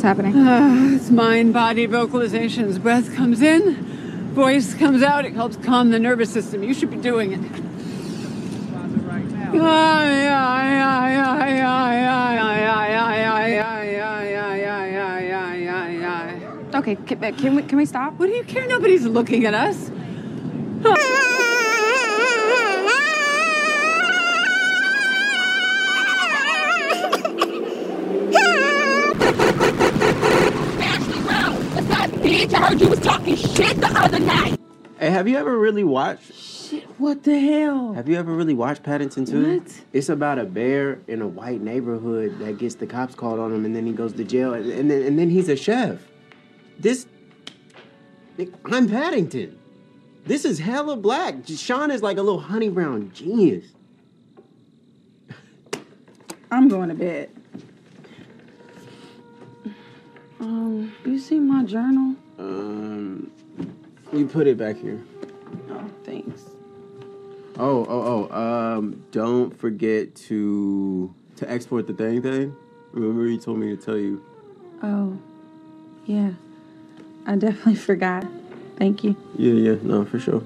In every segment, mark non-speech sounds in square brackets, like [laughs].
what's happening? Uh, it's mind body vocalizations. Breath comes in, voice comes out. It helps calm the nervous system. You should be doing it. Okay, can, can we can we stop? What do you care? Nobody's looking at us. Huh. Bitch, I heard you was talking shit the other night. Hey, have you ever really watched? Shit, what the hell? Have you ever really watched Paddington 2? What? It's about a bear in a white neighborhood that gets the cops called on him, and then he goes to jail, and, and then and then he's a chef. This, I'm Paddington. This is hella black. Sean is like a little honey brown genius. I'm going to bed. Um, you see my journal? Um, you put it back here. Oh, thanks. Oh, oh, oh. Um, don't forget to to export the thing thing. Remember you told me to tell you. Oh, yeah. I definitely forgot. Thank you. Yeah, yeah, no, for sure.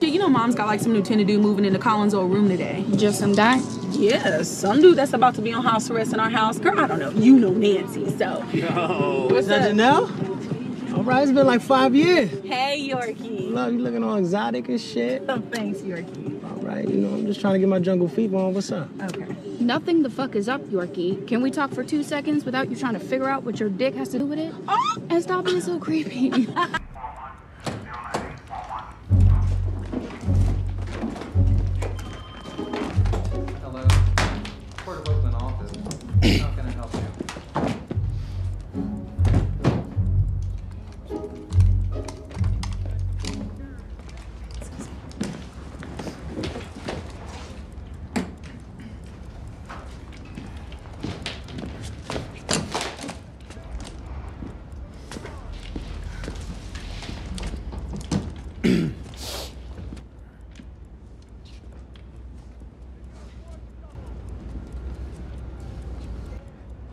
You know, mom's got like some new tender dude moving into Collin's old room today. Just some guy? Yes, some dude that's about to be on house arrest in our house. Girl, I don't know. You know Nancy, so. Yo, What's is that up? Janelle? All right, it's been like five years. Hey, Yorkie. Love, you looking all exotic and shit. Oh, thanks, Yorkie. All right, you know, I'm just trying to get my jungle fever on. What's up? Okay. Nothing the fuck is up, Yorkie. Can we talk for two seconds without you trying to figure out what your dick has to do with it? Oh! And stop being so creepy. [laughs] Port of Oakland office. How can I help you?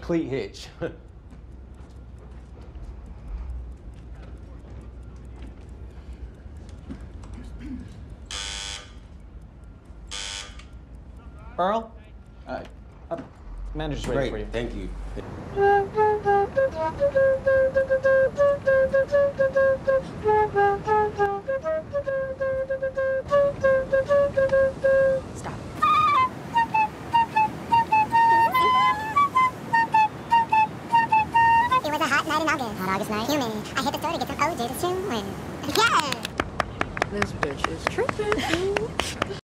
Cleat hitch. [laughs] Earl? Uh, uh, manager's ready Great, for you. thank you. [laughs] was hot August. Night. Humid. I hit the store to get some OJ to with. [laughs] Yeah. This bitch is tripping. [laughs]